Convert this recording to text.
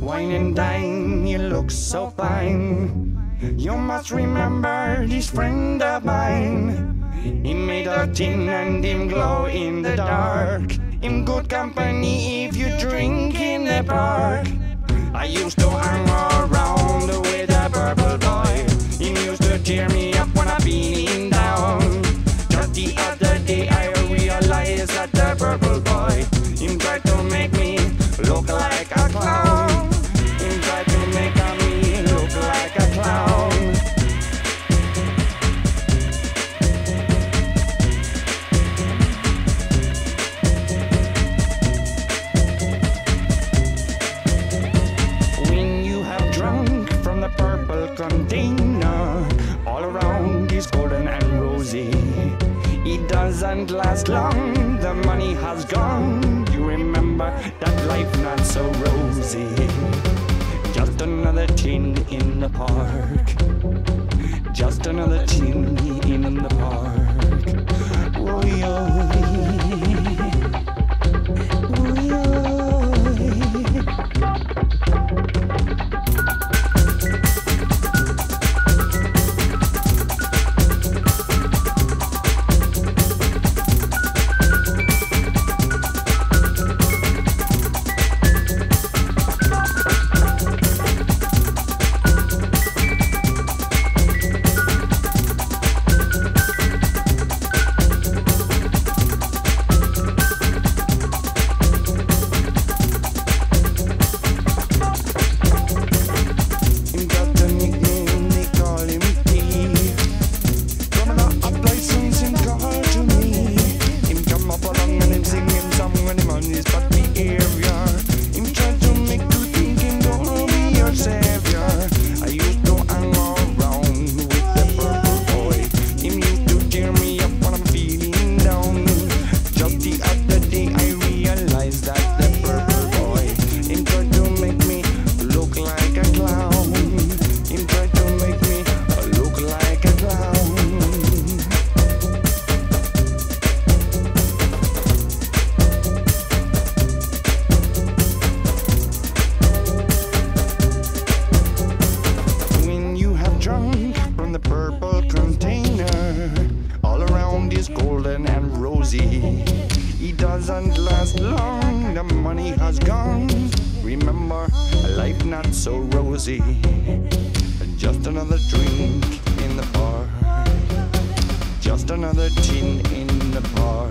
Wine and dine, you look so fine. You must remember this friend of mine. He made a tin and him glow in the dark. In good company if you drink in the park. I used to hang around with a purple boy. He used to cheer me up when I've been down. Just the container, all around is golden and rosy. It doesn't last long, the money has gone. You remember that life not so rosy. Just another tin in the park. Just another tin in the park. Woo-yo. Just rosy. It doesn't last long, the money has gone. Remember, a life not so rosy. Just another drink in the bar. Just another tin in the bar.